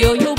yo